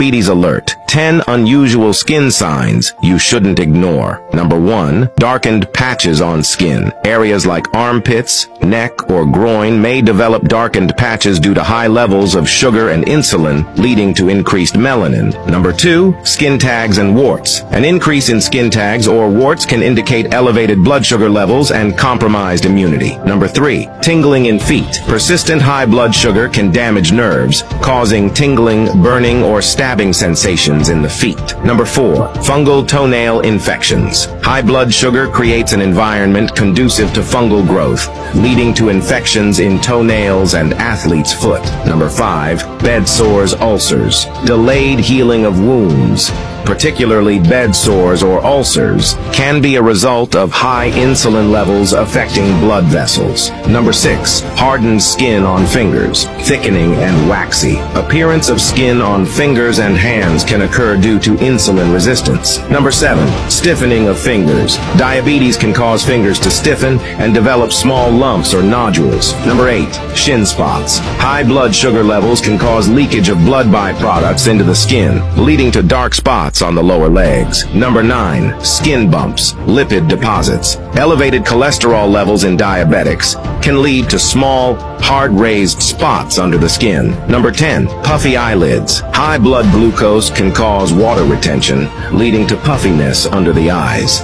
Diabetes alert. 10 unusual skin signs you shouldn't ignore. Number 1. Darkened patches on skin. Areas like armpits, neck, or groin may develop darkened patches due to high levels of sugar and insulin, leading to increased melanin. Number 2. Skin tags and warts. An increase in skin tags or warts can indicate elevated blood sugar levels and compromised immunity. Number 3. Tingling in feet. Persistent high blood sugar can damage nerves, causing tingling, burning, or stabbing sensations in the feet. Number 4. Fungal toenail infections. High blood sugar creates an environment conducive to fungal growth, leading to infections in toenails and athlete's foot. Number 5. Bed sores ulcers. Delayed healing of wounds particularly bed sores or ulcers, can be a result of high insulin levels affecting blood vessels. Number 6. Hardened skin on fingers, thickening and waxy. Appearance of skin on fingers and hands can occur due to insulin resistance. Number 7. Stiffening of fingers. Diabetes can cause fingers to stiffen and develop small lumps or nodules. Number 8. Shin spots. High blood sugar levels can cause leakage of blood byproducts into the skin, leading to dark spots on the lower legs. Number 9. Skin bumps. Lipid deposits. Elevated cholesterol levels in diabetics can lead to small, hard-raised spots under the skin. Number 10. Puffy eyelids. High blood glucose can cause water retention, leading to puffiness under the eyes.